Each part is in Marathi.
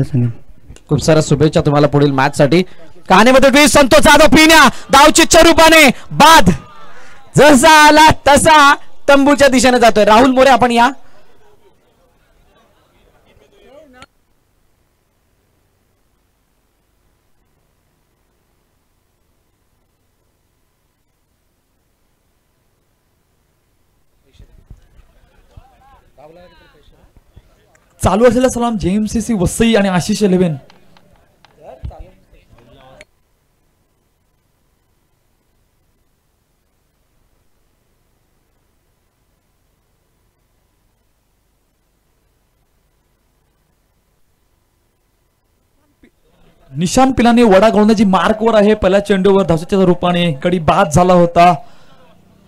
एवढं सांगेन. खूप साऱ्या शुभेच्छा तुम्हाला पुढील मॅच साठी. कहाणीमध्ये वीर संतोष जाधव पिण्या धावचितच्या रूपाने बाद. जसा आला तसा तंबूच्या दिशेने जातोय. राहुल मोरे आपण या. चालू असलेला सलाम जेएमसीसी वसई आणि आशिष इलेव्हन निशान पिलाने वडा गोलंदाजी मार्कवर आहे. पहिल्या चेंडूवर धावसाच्या रूपाने कडी बाद झाला होता.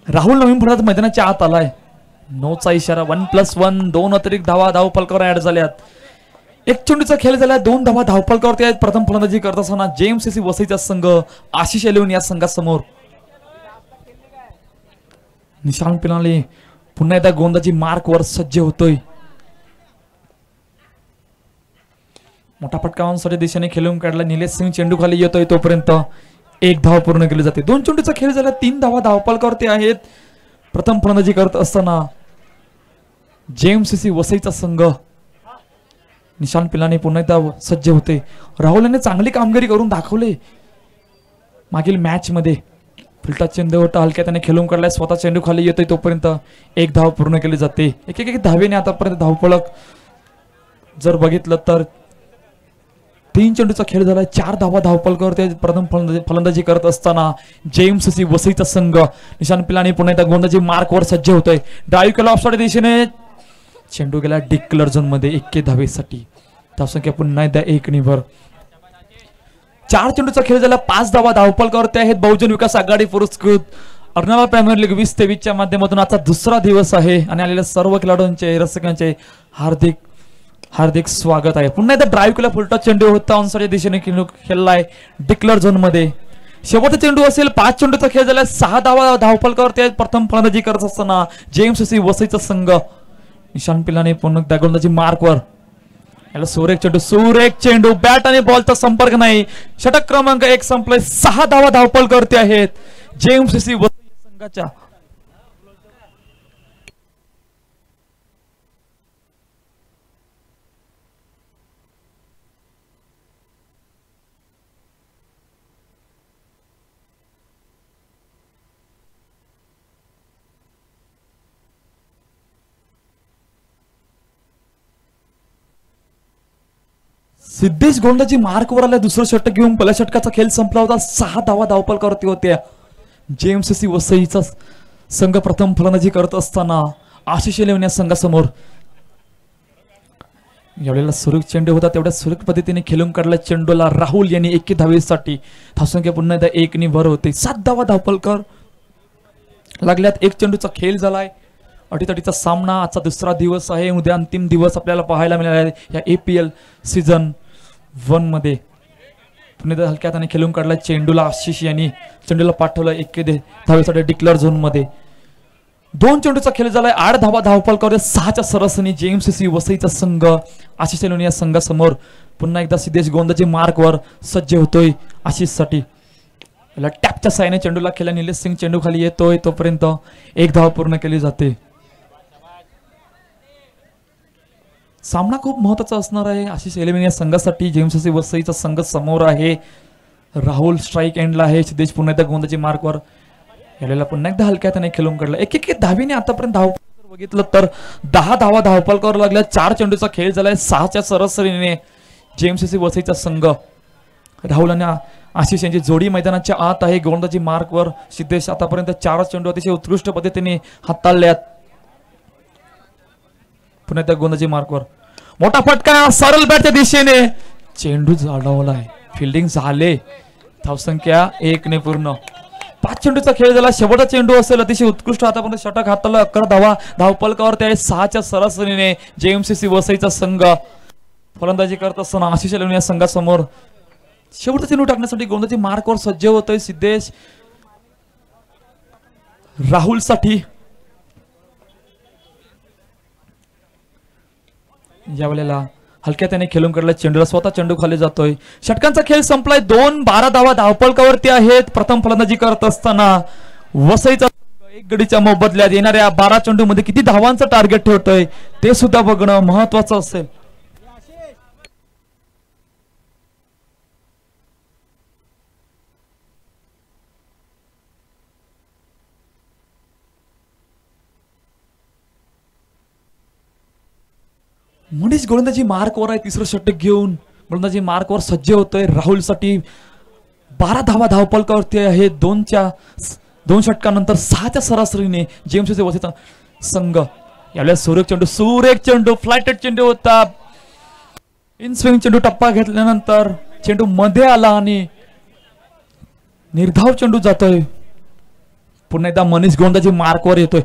राहुल नवीन फलंदाज मैदानाच्या आत आलाय. नऊचा इशारा वन प्लस वन दोन अतिरिक्त धावा धाव ऍड झाल्यात. एक चेंडूचा खेळ झाला दोन धावा धावफलकावरती आहेत. प्रथम फलंदाजी करत असताना जेएमसीसी वसईचा संघ आशिष एलेवन या संघासमोर. निशान पिलाने पुन्हा एकदा गोंदाजी मार्कवर सज्ज होतोय. मोठा फटकावांसाठी दिशेने खेळून काढला. निलेश सिंग चेंडू खाली येतोय तोपर्यंत. एक धाव पूर्ण केली जाते. दोन चेंडूचा खेळ झाला तीन धावा धावपालकावरती आहेत. प्रथम फलंदाजी करत असताना जेएमसीसी वसईचा संघ निशान पिलाने पुन्हा एकदा सज्ज होते. राहुल यांनी चांगली कामगिरी करून दाखवले. मागील मॅचमध्ये फिल्टा चेंडू होता. हलक्या त्याने खेळून काढलाय. स्वतः चेंडू खाली येतोय तोपर्यंत एक धाव पूर्ण केली जाते. एक एक एक धावेने आतापर्यंत धावपळक जर बघितलं तर तीन चेंडूचा खेळ झाला चार धावा धावपलकर ते प्रथम फलंदाजी फलंदाजी करत असताना जेम्स वसईचा संघ. निशान पिलाने पुन्हा एकदा गोंदाजी मार्कवर सज्ज होतोय. डावी केला ऑफसाईड दिशेने. चेंडू गेला डिक्लर झोनमध्ये एके धावेसाठी. धावसंख्या पुन्हा एकदा एक निभर. चार चेंडूचा खेळ झाला. पाच धावा धावपलकावरती आहेत. बहुजन विकास आघाडी पुरस्कृत. अर्नाळा प्रायमरी लीग वीस तेवीसच्या माध्यमातून आता दुसरा दिवस आहे. आणि आलेल्या सर्व खेळाडूंचे रसिकांचे हार्दिक हार्दिक स्वागत आहे. पुन्हा एकदा ड्राईव्ह केला फुलटा चेंडू होता. ऑनसाईडच्या दिशेने खेळू- खेळलाय डिक्लर झोनमध्ये. शेवटचा चेंडू असेल पाच चेंडूचा खेळ झाला. सहा धावा धावपलकावरती आहेत. प्रथम फलंदाजी करत असताना जेम्स वसईचा संघ. निशान पिलाने पुन्हा गोलंदाजी मार्कवर. याला सुरेख चेंडू सुरेख चेंडू. बॅट आणि बॉलचा संपर्क नाही. षटक क्रमांक एक संपलाय. सहा धावा धावपल करते आहेत. जेएमसीसी वसई संघाच्या सिद्धेश गोंडाची मार्कवर आल्या दुसरं षटक घेऊन पहिल्या षटकाचा खेळ संपला होता. सहा धावा धावपलकावरती होत्या जेएमसीसी वसईचा संघ प्रथम फलंदाजी करत असताना आशिष इलेव्हन या संघासमोर यावेळेला सुरेख चेंडू होता. तेवढ्या सुरेख पद्धतीने खेळून काढला चेंडूला राहुल यांनी एके धावेसाठी. धावसंख्या पुन्हा एकदा एक नि भर होते. सात धावा धावपलकर लागल्यात एक चेंडूचा खेळ झालाय. अटीतटीचा सामना आजचा दुसरा दिवस आहे. उद्या अंतिम दिवस आपल्याला पाहायला मिळाला आहे. या A season L season Pune एकदा हलक्या हाताने खेळून काढला चेंडूला आशिष यांनी. चेंडूला पाठवलं एके दे. धावेसाठी डिक्लेअर झोनमध्ये. दोन चेंडूचा खेळ झालाय. आठ धावा धावपलकावर सहाच्या सरसनी जेएमसीसी वसईचा संघ. आशिष एलोनी या संघासमोर. पुन्हा एकदा सिद्धेश गोंदाचे मार्कवर सज्ज होतोय आशिषसाठी. टॅपच्या सायने चेंडूला खेळला निलेश सिंग चेंडू खाली येतोय. तोपर्यंत एक धाव पूर्ण केली जाते. सामना खूप महत्त्वाचा असणार आहे. आशिष एलेवन या संघासाठी जेएमसीसी वसईचा संघ समोर आहे. राहुल स्ट्राईक एंडला आहे. सिद्धेश पुन्हा एकदा गोंदाची मार्कवर याला पुन्हा एकदा हलक्या त्याने खेळून काढला. एक एक धावीने आतापर्यंत धाव बघितलं तर दहा धावा धावपलकावर लागल्या. चार चेंडूचा खेळ झालाय. सहाच्या सरासरीने जेएमसीसी वसईचा संघ. राहुल आणि आशिष यांची जोडी मैदानाच्या आत आहे. गोंदाजी मार्कवर सिद्धेश आतापर्यंत चारच चेंडू अतिशय उत्कृष्ट पद्धतीने हाताळल्यात. पुन्हा त्या गोंदाजी मार्कवर. मोठा फटका सरल बॅटच्या दिशेने. चेंडू जाडवलाय फिल्डिंग झाले. धावसंख्या एक ने पूर्ण. पाच चेंडूचा खेळ झाला. शेवटचा चेंडू असेल अतिशय उत्कृष्ट आतापर्यंत षटक हाताला अकरा धावा. धावपलकावर त्या सहाच्या सरासरीने जेएमसीसी वसईचा संघ. फलंदाजी करत असताना आशिष या संघासमोर. शेवटचा चेंडू टाकण्यासाठी गोंदाजी मार्कवर सज्ज होतोय सिद्धेश. राहुलसाठी या वेळेला हलक्या त्याने खेळून काढला चेंडूला स्वतः चेंडू खाली जातोय. षटकांचा खेळ संपलाय. दोन बारा धावा धावपळकावरती आहेत. प्रथम फलंदाजी करत असताना वसईचा एक गडीच्या मोबदल्यात येणाऱ्या बारा चेंडू मध्ये किती धावांचं टार्गेट ठेवतोय ते सुद्धा बघणं महत्वाचं असेल. मनीष गोलंदाजी मार्कवर आहे तिसरं षटक घेऊन. गोलंदाजी मार्कवर सज्ज होतोय. राहुलसाठी बारा धावा धावपलकावरती आहे. दोनच्या दोन षटकानंतर सहाच्या सरासरीने जेम्सचे वसेचा संघ. यावेळेस सुरेख चेंडू सुरेख चेंडू फ्लॅटेड चेंडू होता. इन स्विंग चेंडू टप्पा घेतल्यानंतर चेंडू मध्ये आला आणि निर्धाव चेंडू जातोय. पुन्हा एकदा मनीष गोंदाजी मार्कवर येतोय.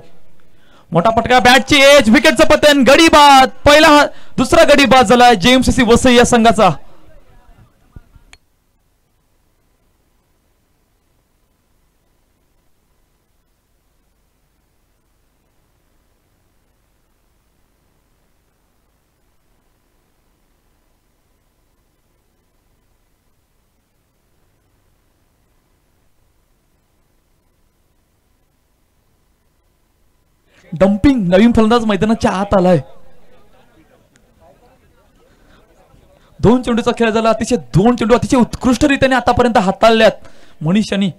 मोठा फटका बॅटची एज विकेटचं पतन गडी बाद. पहिला हा- दुसरा गडी बाद झालाय जेएमसीसी वसई या संघाचा. डम्पिंग नवीन फलंदाज मैदानाच्या आत आलाय. दोन चेंडूचा खेळ झाला अतिशय दोन चेंडू अतिशय उत्कृष्टरित्याने आतापर्यंत हाताळल्यात. मनीष यांनी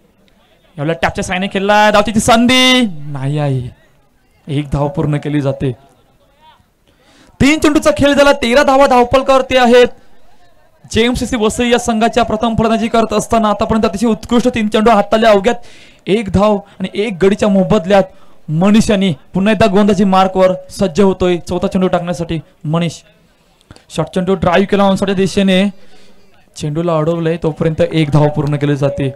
एवढ्या टॅपच्या सायने खेळला धावची संधी. नाही आहे एक धाव पूर्ण केली जाते. तीन चेंडूचा खेळ झाला तेरा धावा धावपलकावरती आहेत. जेएमसीसी वसई या संघाच्या प्रथम फलंदाजी करत असताना आतापर्यंत अतिशय उत्कृष्ट तीन चेंडू हाताळल्या अवघ्यात. एक धाव आणि एक गडीच्या मोबदल्यात. मनीष यांनी पुन्हा एकदा गोंदाजी मार्कवर सज्ज होतोय. चौथा चेंडू टाकण्यासाठी मनीष. शॉर्ट चेंडू ड्राईव्ह केला दिशेने. चेंडूला अडवलंय. तोपर्यंत एक धाव पूर्ण केली जाते.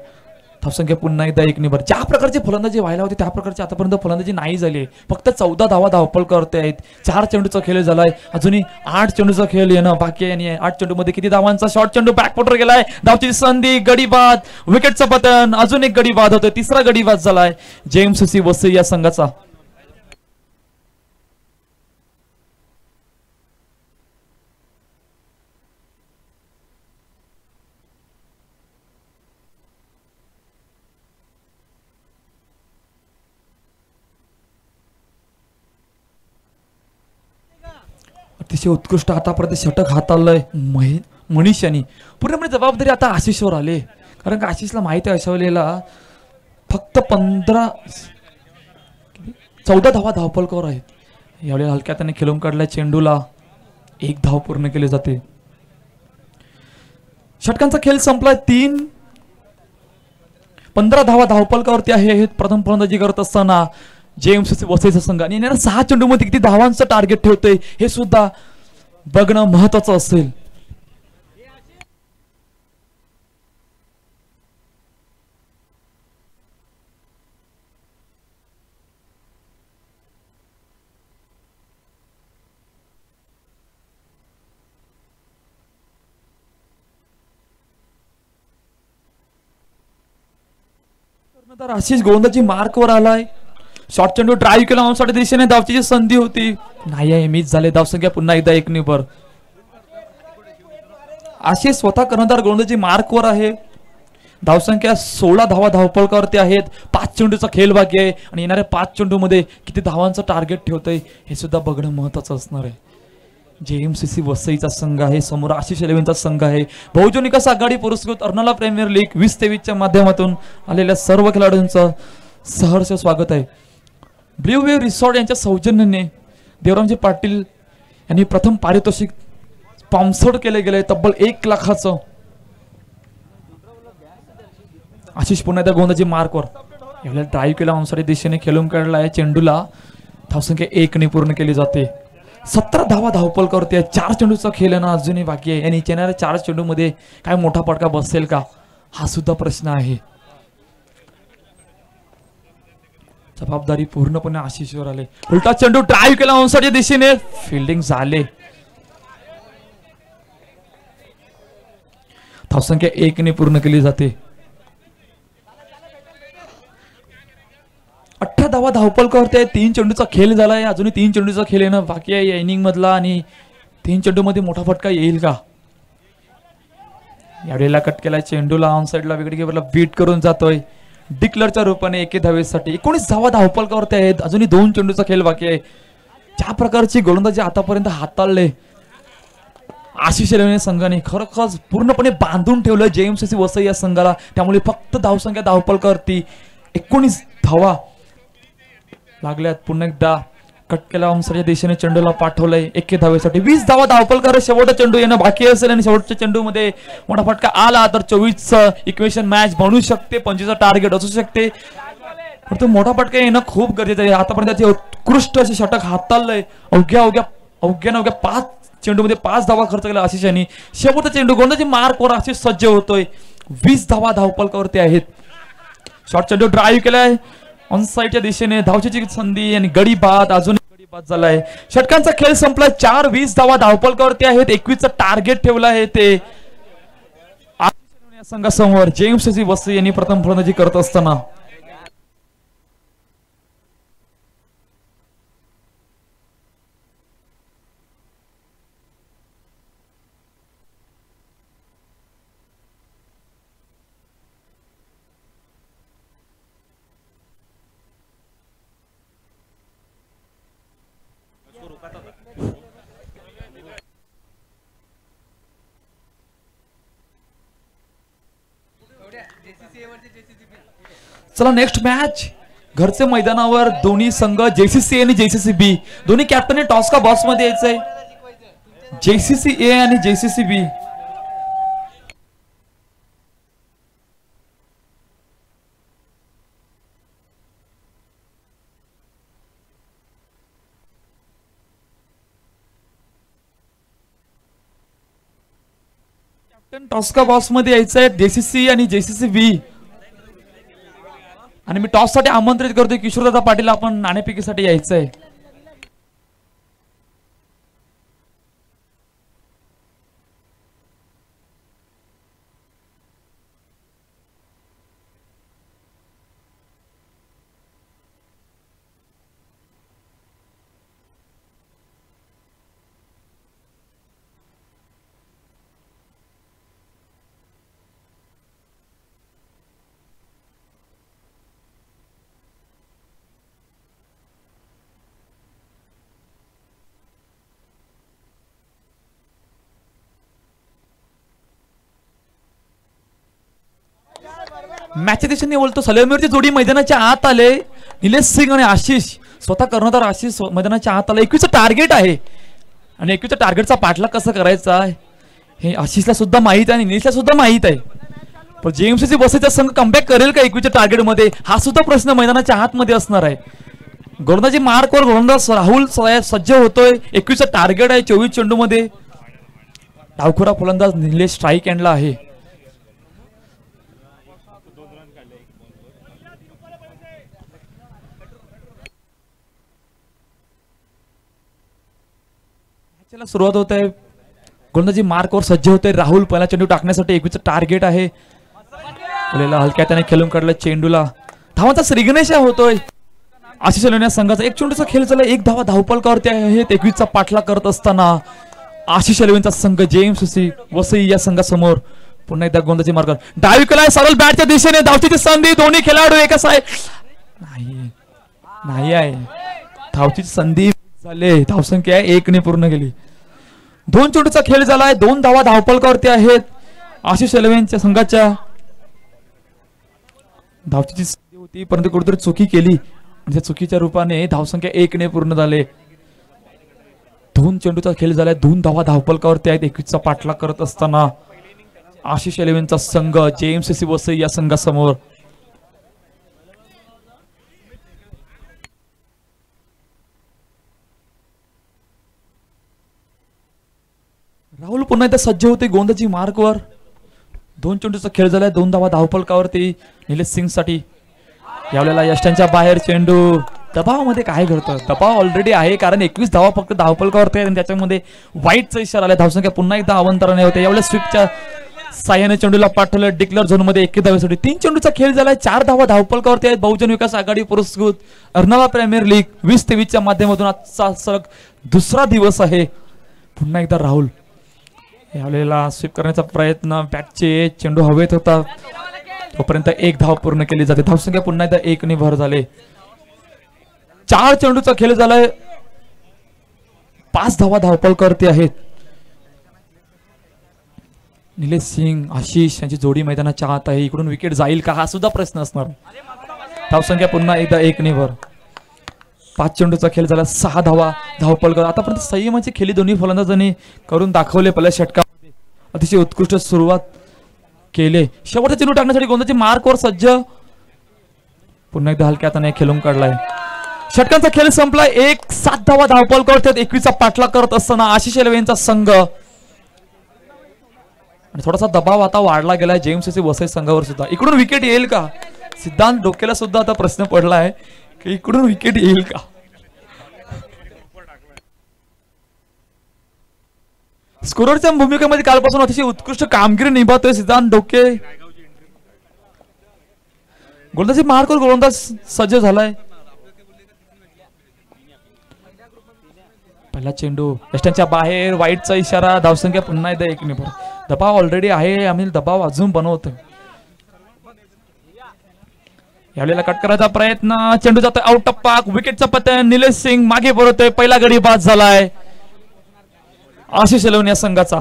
धावसंख्या पुन्हा एकदा एक निभर. ज्या प्रकारची फलंदाजी व्हायला होती त्या प्रकारची आतापर्यंत फलंदाजी नाही झाली फक्त चौदा धावा धावपळ करते आहेत. चार चेंडूचा खेळ झालाय. अजूनही आठ चेंडूचा खेळ येणं बाकी आहे आणि आठ चेंडू मध्ये किती धावांचा शॉर्ट चेंडू बॅकपोटर गेलाय. धावची संधी गडीबाद. विकेटचं पतन. अजून एक गडी बाद होतोय. तिसरा गडी बाद झालाय सी वसई या संघाचा अतिशय उत्कृष्ट आतापर्यंत षटक हाताळलंय महे मनीष यांनी पूर्णपणे जबाबदारी आता आशिषवर आले. कारण का आशिषला माहिती आहे फक्त पंधरा चौदा धावा धावपलकावर आहेत. यावेळेला हलक्या त्याने खेळून काढला चेंडूला. एक धाव पूर्ण केले जाते. षटकांचा खेळ संपलाय. तीन पंधरा धावा धावपलकावरती आहे. हे प्रथम फलंदाजी करत असताना जेएमसीसी वसईचा संघ आणि सहा चेंडूमध्ये किती धावांचं टार्गेट ठेवतोय हे सुद्धा बघणं महत्वाचं असेल. तर आशिष गोंदाची मार्कवर आलाय. शॉर्ट चेंडू ड्राईव्ह केला ऑनसाठी दिशेने धावची संधी होती. नाही आहे मीच झाले. धावसंख्या पुन्हा एकदा एक निबर असे स्वतः कर्णधार गोंदाची मार्कवर आहे. धावसंख्या सोळा धावा धावपळकावरती आहेत. पाच चेंडूचा खेळ बाकी आहे. आणि येणाऱ्या पाच चेंडूमध्ये किती धावांचं टार्गेट ठेवतंय हे सुद्धा बघणं महत्वाचं असणार आहे. जे एम सी सी वसईचा संघ आहे समोर आशिष इलेव्हनचा संघ आहे. बहुजन विकास आघाडी पुरस्कृत अर्नाला प्रीमियर लीग वीस तेवीसच्या माध्यमातून आलेल्या सर्व खेळाडूंचं सहर्ष स्वागत आहे. ब्ल्यू वेव रिसॉर्ट यांच्या सौजन्याने देवरामजी पाटील यांनी प्रथम पारितोषिक स्पॉन्सर्ड केले गेले तब्बल एक लाखाचं. आशिष पुन्हा त्या गोंदाची मार्कवर. एवढ्या ड्राईव्ह केला अनुसारी दिशेने खेळून काढला आहे चेंडूला. धावसंख्या एकने पूर्ण केली जाते. सतरा धावा धावपल करते चार चेंडूचा खेळ ना अजूनही बाकी आहे. आणि येणाऱ्या चार चेंडूमध्ये काय मोठा पडका बसेल का? हा सुद्धा प्रश्न आहे. जबाबदारी पूर्णपणे आशिषवर आले. उलटा चेंडू ड्राईव्ह केला ऑनसाच्या दिशेने. फिल्डिंग झाले. धावसंख्या एकने पूर्ण केली जाते. अठरा धावा धावपल करते. तीन चेंडूचा खेळ झालाय. अजूनही तीन चेंडूचा खेळ येणं बाकी आहे. या इनिंग मधला आणि तीन चेंडू मध्ये मोठा फटका येईल का? यावेळेला कट केलाय चेंडूला ऑन साईडला वेगळी केवरला बीट करून जातोय. डिक्लरच्या रूपाने एके धावेसाठी एकोणीस धावा धावपालकावरती आहेत. अजूनही दोन चेंडूचा खेळ बाकी आहे. ज्या प्रकारची गोलंदाजी आतापर्यंत हाताळले आशिष रेवणे संघाने खरोखरच पूर्णपणे बांधून ठेवलं जेएमसीसी वसई या संघाला. त्यामुळे फक्त धावसंख्या धावपालकावरती एकोणीस धावा लागल्यात. पुन्हा एकदा कटकेला ओमसरच्या दिशेने चेंडूला पाठवलंय. एके धावेसाठी वीस धावा धावपलकर शेवटचा चेंडू येणं बाकी असेल आणि शेवटच्या चेंडूमध्ये मोठा फटका आला तर चोवीस इक्वेशन मॅच बनू शकते. पंचवीसचा टार्गेट असू शकते. परंतु मोठा फटका येणं खूप गरजेचं आहे. आतापर्यंत त्याचे उत्कृष्ट असे षटक हाताळलंय. अवघ्या अवघ्या अवघ्या अवघ्या पाच चेंडूमध्ये पाच धावा खर्च केला आशिष यांनी. शेवटचा चेंडू गोंदाची मार्कवर आशिष सज्ज होतोय? वीस धावा धावपलकावरती आहेत. शॉर्ट चेंडू ड्राईव्ह केलाय. ऑनसाईटच्या दिशेने धावचीची संधी आणि गडी बाद अजून गडी बाद झालाय. षटकांचा खेळ संपलाय. चार वीस धावा धावपलकावरती आहेत. एकवीसचं टार्गेट ठेवलं आहे ते. या संघासमोर जेम्स वसई यांनी प्रथम फलंदाजी करत असताना चला नेक्स्ट मॅच घरचे मैदानावर दोन्ही संघ जेसीसी आणि जेसीसी बी दोन्ही कॅप्टन टॉस का बॉसमध्ये यायचंय? जेसीसी ए आणि जेसीसी बी कॅप्टन टॉस्का बॉसमध्ये यायचंय जेसीसी आणि जेसीसी बी आणि मी टॉससाठी आमंत्रित करतोय किशोरदादा पाटील आपण नाणेफेकीसाठी यायचंय. मॅचच्या दिशेने बोलतो सलेमीवरची जोडी मैदानाच्या आत आले. निलेश सिंग आणि आशिष स्वतः कर्णधार आशिष मैदानाच्या आत आला. एकवीसचं टार्गेट आहे. आणि एकवीसच्या टार्गेटचा पाठलाग कसा करायचा हे आशिषला सुद्धा माहीत आहे आणि निलेशला सुद्धा माहीत आहे. पण जेएमसीसी बसेचा संघ कमबॅक करेल का एकवीसच्या टार्गेटमध्ये हा सुद्धा प्रश्न मैदानाच्या आतमध्ये असणार आहे. गोलंदाजी मार्कवर गोलंदाज राहुल स- सज्ज होतोय. एकवीसचं टार्गेट आहे चोवीस चेंडूमध्ये. डावखुरा फलंदाज निलेश स्ट्राईक अँडला आहे. मॅचला सुरुवात होत आहे. गोलंदाजी मार्कवर सज्ज होते राहुल पहिला चेंडू टाकण्यासाठी एकवीच टार्गेट आहे. हलक्या त्याने खेळून काढला चेंडूला. धावांचा श्रीगणेश होतोय. आशिष लोण्या संघाचा एक चेंडूचा खेळ झाला एक धावा धावपलकावरती आहे एकवीसचा पाठला करत असताना आशिष अलेवेंचा संघ जेम्स सी वसई या संघासमोर पुन्हा एकदा गोंदाची मार्ग डावी केलाय सरळ बॅटच्या दिशेने. धावतीची संधी. दोन्ही खेळाडू एकच आहे. नाही. नाही आहे. धावची संधी झाले. धावसंख्या एकने पूर्ण केली. दोन चेंडूचा खेळ झालाय दोन धावा धावपलकावरती आहेत. आशिष एलेव्हनच्या संघाच्या धावची होती परंतु कुठेतरी चुकी केली. आणि त्या चुकीच्या रूपाने धावसंख्या एकने पूर्ण झाले. दोन चेंडूचा खेळ झालाय दोन धावा धावपलकावरती आहेत एकवीसचा पाठलाग करत असताना आशिष एलेव्हनचा संघ जेएमसीसी वसई या संघासमोर. राहुल पुन्हा एकदा सज्ज होते गोंदाची मार्कवर दोन चेंडूचा खेळ झालाय दोन धावा धावपलकावरती निलेश सिंगसाठी यावेळेला यष्टांच्या बाहेर चेंडू. दबावामध्ये काय घडतं? दबाव ऑलरेडी आहे कारण एकवीस धावा फक्त धावपलकावरती आहे आणि त्याच्यामध्ये वाईटचा इशारा आला धावसंख्या पुन्हा एकदा अवंतराने होते. यावेळेला स्विपच्या साह्याने चेंडूला पाठवलं. डिक्लेअर झोनमध्ये एके धावेसाठी तीन चेंडूचा खेळ झालाय. चार धावा धावपलकावरती आहेत. बहुजन विकास आघाडी पुरस्कृत अर्नाळा प्रीमियर लीग वीस तेवीसच्या माध्यमातून आजचा सलग दुसरा दिवस आहे. पुन्हा एकदा राहुल यावेळेला स्वीप करण्याचा प्रयत्न. बॅटचे चेंडू हवेत होता. तोपर्यंत एक धाव पूर्ण केली जाते. धावसंख्या पुन्हा एकदा एकने भर झाले. चार चेंडूचा खेळ झालाय. पाच धावा धावपळ करते आहेत. निलेश सिंग आशिष यांची जोडी मैदानाच्या आत आहे. इकडून विकेट जाईल का? हा सुद्धा प्रश्न असणार. धावसंख्या पुन्हा एकदा एक भर. पाच चेंडूचा खेळ झाला सहा धावा धावपळ कर आतापर्यंत संयमाचे म्हणजे खेळी दोन्ही फलंदाजांनी करून दाखवले पहिल्या षटकामध्ये. अतिशय उत्कृष्ट सुरुवात केले. शेवटचा चेंडू टाकण्यासाठी गोंदाची मार्कवर सज्ज. पुन्हा एकदा हलक्या हाताने खेळून काढलाय. षटकांचा खेळ संपला एक सात धावा धावपळ करत एकवीसचा पाठला करत असताना आशिष एलवेंचा संघ. आणि थोडासा दबाव आता वाढला गेलाय. जेम्स वसई संघावर सुद्धा. इकडून विकेट येईल का? सिद्धांत डोक्याला सुद्धा आता प्रश्न पडलाय. की इकडून विकेट येईल का स्कोरच्या भूमिकेमध्ये कालपासून अतिशय उत्कृष्ट कामगिरी निभावतोय सिद्धांत डोके गोलंदाजी मारकर गोलंदाज सज्ज झालाय पहिला चेंडू यष्टांच्या बाहेर वाईटचा इशारा धावसंख्या पुन्हा एकदा एक निभाव दबाव ऑलरेडी आहे आम्ही दबाव अजून बनवतोय यावेळेला कट करायचा प्रयत्न. चेंडू जातो आउट ऑफ पाक विकेटचा पतन निलेश सिंग मागे बरतोय पहिला गडी बाद झालाय. आशिष या संघाचा.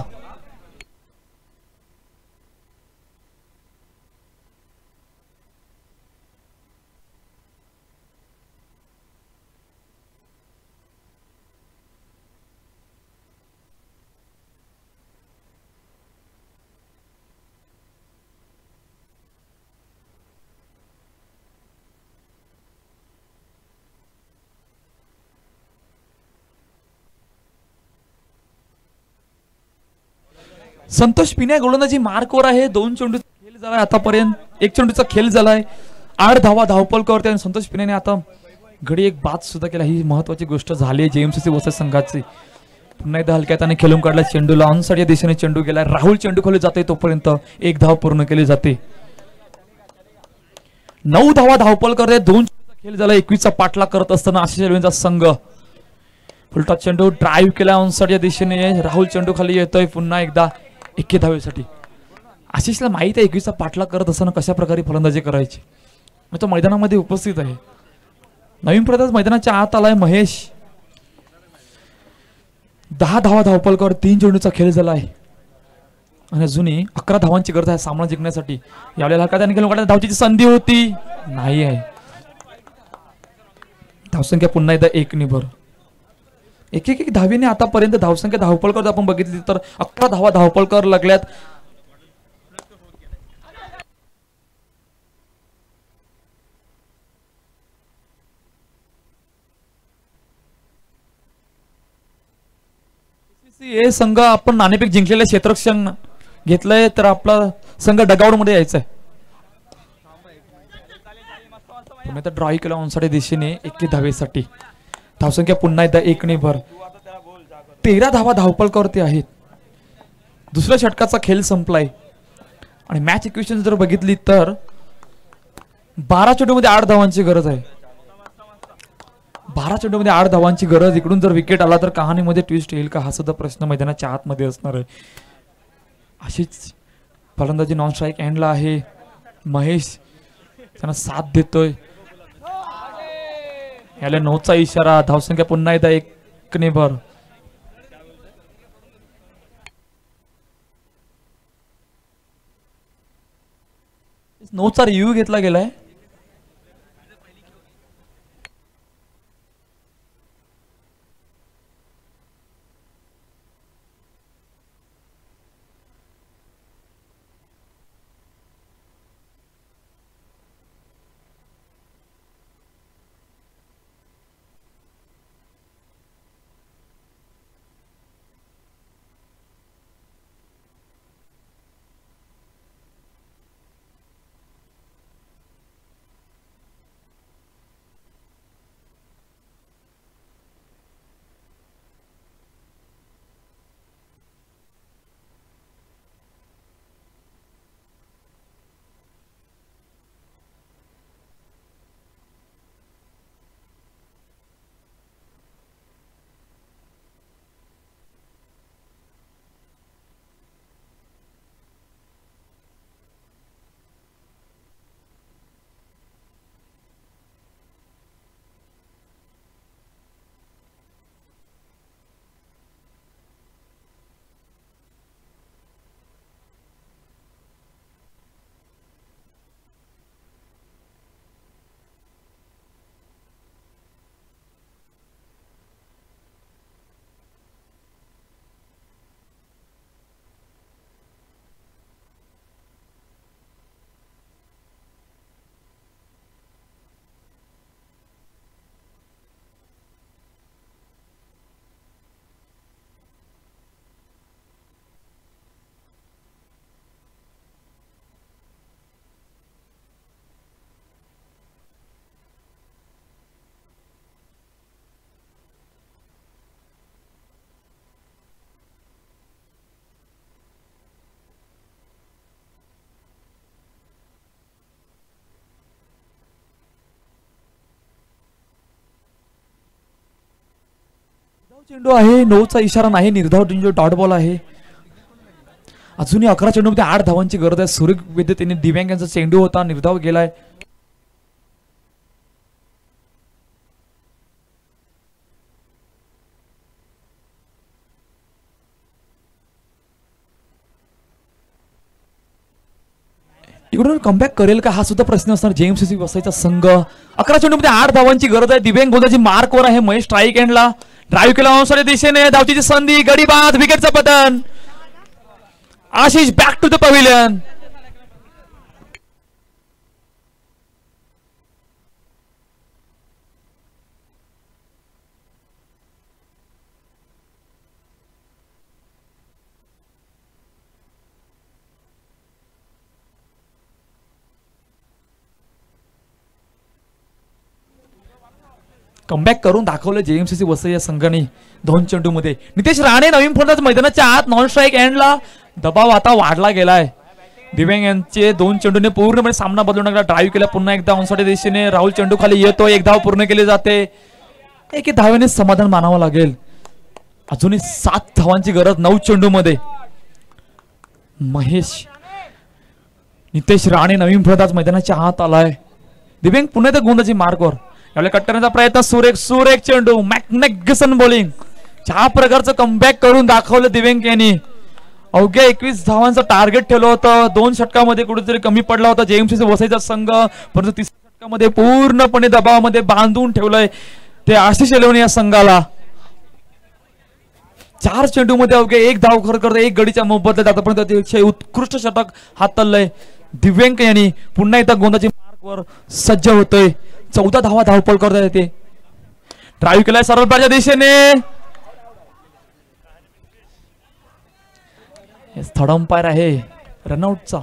संतोष पिण्या गोलंदाजी मार्कवर आहे. दोन चेंडूचा खेळ झालाय आतापर्यंत. एक चेंडूचा खेळ झालाय. आठ धावा धावपल करते आणि संतोष पिण्याने आता घडी एक बाद सुद्धा केला. ही महत्वाची गोष्ट झाली आहे जेएमसीसी वसत संघाची. पुन्हा एकदा हलक्या त्याने खेळून काढला चेंडूला. ऑनसाईड दिशेने चेंडू गेलाय. राहुल चेंडू खाली जाते तोपर्यंत. एक धाव पूर्ण केली जाते. नऊ धावा धावपल करते दोन चेंडूचा खेळ झाला एकवीसचा पाठला करत असताना आशिष रेल्वेचा संघ. फुलटा चेंडू ड्राईव्ह केला ऑनसाईड दिशेने. राहुल चेंडू खाली येतोय. पुन्हा एकदा एके धावेसाठी आशिषला माहीत आहे एकवीसचा पाठलाग करत असताना कशा प्रकारे फलंदाजी करायची? मग तो मैदानामध्ये उपस्थित आहे. नवीन प्रदास मैदानाच्या आत आलाय महेश. दहा धावा धावपलकर तीन चेंडूचा खेळ झाला आहे. आणि अजूनही अकरा धावांची गरज आहे सामना जिंकण्यासाठी. यावेळेला हलका त्याने खेळून धावची संधी होती. नाही आहे. धावसंख्या पुन्हा एकदा एक निभर. एक एक एक धावीने आतापर्यंत धावसंख्या धावपळकर आपण बघितली तर अकरा धावा धावपळकर लागल्यात. हे संघ आपण नाणेपेक जिंकलेलं क्षेत्रक्षण घेतलंय तर आपला संघ डगावडमध्ये यायचा आहे ड्रॉई केला ऑनसाडे दिशेने एके धावेसाठी. धावसंख्या पुन्हा एकदा एकने भर. तेरा धावा धावपळकावरती आहेत. दुसऱ्या षटकाचा खेळ संपलाय. आणि मॅच इक्वेशन जर बघितली तर बारा चेंडूमध्ये आठ धावांची गरज आहे. बारा चेंडूमध्ये आठ धावांची गरज इकडून जर विकेट आला तर कहाणीमध्ये ट्विस्ट येईल का? हा सुद्धा प्रश्न मैदानाच्या आतमध्ये असणार आहे. अशीच फलंदाजी नॉन स्ट्राईक एंडला आहे. महेश त्यांना साथ देतोय. याला नऊचा इशारा धावसंख्या पुन्हा एकदा एक भर. नऊचा रिव्ह्यू घेतला गेलाय. चेंडू आहे नऊचा इशारा नाही निर्धाव चेंडू डॉट बॉल आहे. अजूनही अकरा चेंडूमध्ये आठ धावांची गरज आहे. सूर्य विद्युत त्यांनी दिव्यांग यांचा चेंडू होता निर्धाव गेलाय. इकडून कमबॅक करेल का? हा सुद्धा प्रश्न असणार. जेएमसीसी वसायचा संघ. अकरा चेंडूमध्ये आठ धावांची गरज आहे. दिव्यांग गोदाची मार्कवर आहे? महेश ट्राईक एंडला. ड्राईव्ह केला अनुसार दिशेने धावतीची संधी गडी बाद विकेटचं पतन. Ashish back to the pavilion comeback करून दाखवलं जेएमसीसी वसई या संघाने दोन चेंडूमध्ये नितेश राणे नवीन फलंदाज मैदानाच्या आत नॉन स्ट्राईक एंडला दबाव आता वाढला गेलाय. दिव्यांग यांचे दोन चेंडूने पूर्णपणे सामना बदलून टाकला ड्राईव्ह केला. पुन्हा एकदा ऑनसाठी दिशेने राहुल चेंडू खाली येतो एक धाव पूर्ण केले जाते. एक धावेने समाधान मानावं लागेल. अजूनही सात धावांची गरज नऊ चेंडूमध्ये. महेश नितेश राणे नवीन फलंदाज मैदानाच्या आत आलाय. दिव्यांग पुन्हा एकदा गोंदाची मार्कवर यावेळी कट्टरचा प्रयत्न सुरेख सुरेख चेंडू मॅग्नेगसन बॉलिंग ज्या प्रकारचं कमबॅक करून दाखवलं दिव्यांक यांनी. अवघ्या एकवीस धावांचं टार्गेट ठेवलं होतं. दोन षटकामध्ये कुठेतरी कमी पडला होता. जेएमसीचा वसायचा संघ परंतु तिसऱ्या षटकामध्ये पूर्णपणे दबावामध्ये बांधून ठेवलंय ते आशिष एलवणे या संघाला. चार चेंडू मध्ये अवघे एक धाव खर करत एक गडीच्या मोबदल्यात आतापर्यंत अतिशय उत्कृष्ट षटक हातललंय दिव्यांक यांनी. पुन्हा एकदा गोंदाची मार्कवर सज्ज होतोय. चौदा धावा धावपळ करता येते. ड्राईव्ह केलाय सरळ दिशेने. थर्ड अंपायर आहे. रनआउटचा.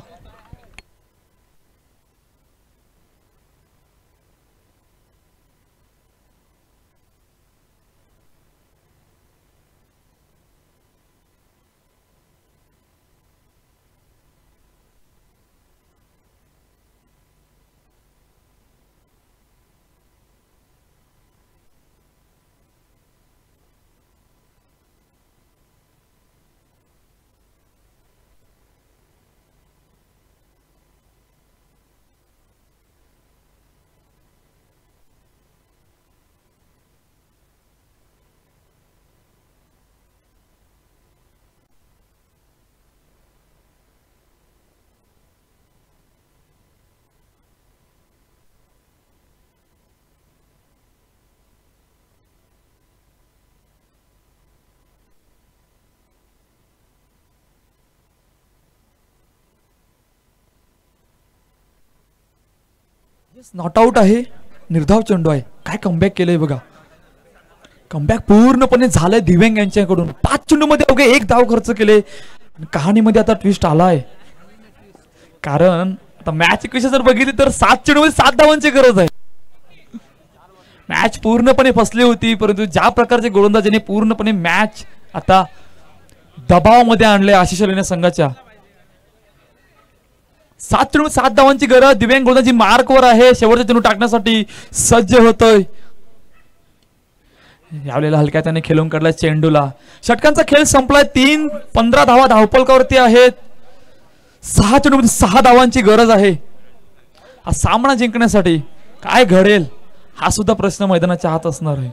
नॉट आउट आहे. निर्धाव चेंडू आहे. काय कमबॅक केलंय बघा. कमबॅक पूर्णपणे झालंय दिव्यांग यांच्याकडून. पाच चेंडू मध्ये अवघे एक धाव खर्च केले. कहाणीमध्ये आता ट्विस्ट आलाय. कारण आता मॅच विषय जर बघितली तर सात चेंडू मध्ये सात धावांची गरज आहे. मॅच पूर्णपणे फसली होती परंतु ज्या प्रकारचे गोलंदाजाने पूर्णपणे मॅच आता दबावामध्ये आणले आशिष अलीने संघाच्या. सात चेंडू सात धावांची गरज. दिव्यांग गोलंदाजी मार्कवर आहे शेवटचा चेंडू टाकण्यासाठी सज्ज होतोय. यावेळेला हलक्या त्याने खेळून काढलाय चेंडूला. षटकांचा खेळ संपलाय. तीन पंधरा धावा धावपलकावरती आहेत. सहा चेंडूमध्ये सहा धावांची गरज आहे. हा सामना जिंकण्यासाठी काय घडेल? हा सुद्धा प्रश्न मैदानाच्या हात असणार आहे.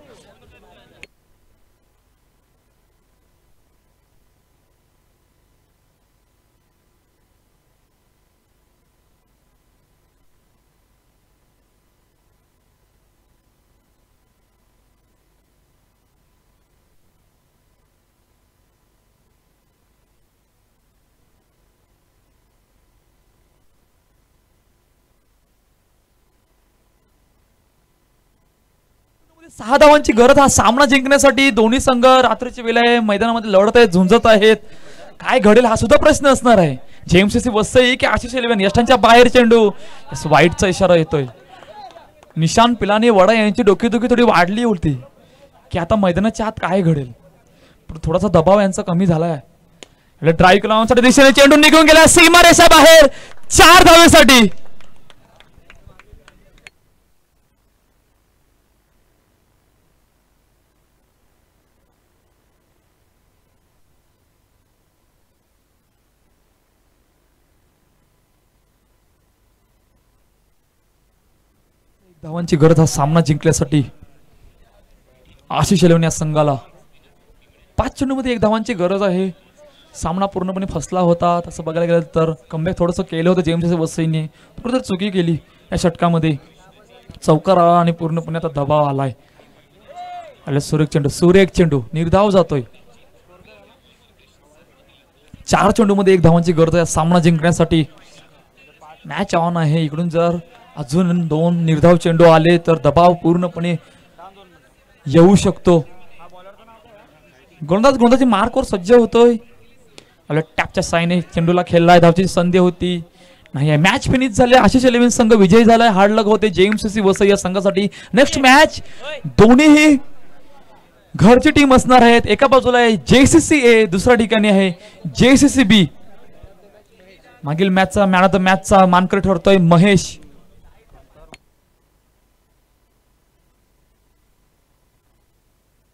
सहा धावांची गरज हा सामना जिंकण्यासाठी दोन्ही संघ रात्रीची वेळ आहे मैदानामध्ये लढत आहेत झुंजत आहेत. काय घडेल हा सुद्धा प्रश्न असणार आहे. जेएमसीसी वसई की आशिष इलेव्हन यष्टांच्या बाहेर चेंडू. यस, वाईटचा इशारा येतोय. निशान पिलानी वडा यांची डोकेदुखी थोडी वाढली होती की आता मैदानाच्या आत काय घडेल? पण थोडासा दबाव यांचा कमी झालाय. ड्राईव्ह लावण्यासाठी दिशेने चेंडू निघून गेला. सीमारेषा बाहेर. चार धावेसाठी. धावांची गरज हा सामना जिंकण्यासाठी आशिष इलेव्हन या संघाला पाच चेंडूमध्ये एक धावांची गरज आहे. सामना पूर्णपणे फसला होता. तसं बघायला गेलं तर कमबॅक थोडंसं केलं होतं जेम्स वसईने. थोडं तर चुकी केली या षटकामध्ये. चौकार आला आणि पूर्णपणे आता दबाव आलाय. आले सुरेख चेंडू. सुरेख चेंडू. निर्धाव जातोय. चार चेंडूमध्ये एक धावांची गरज आहे. सामना जिंकण्यासाठी. मॅच ऑन आहे. इकडून जर अजून दोन निर्धाव चेंडू आले तर दबाव पूर्णपणे येऊ शकतो. गोंदाज गोंदाजी मार्कवर सज्ज होतोय. टॅपच्या साईने चेंडूला खेळलाय धावची संधी होती. नाही मॅच फिनिश झाले आशिष इलेव्हन संघ विजयी झालाय. हार्ड लक होते. जेएमसीसी वसई या संघासाठी नेक्स्ट मॅच दोन्हीही घरची टीम असणार आहेत. एका बाजूला आहे जेसीसी ए दुसऱ्या ठिकाणी आहे जेसीसी बी मागील मॅचचा मॅन ऑफ द मॅचचा मानकर ठरतोय महेश.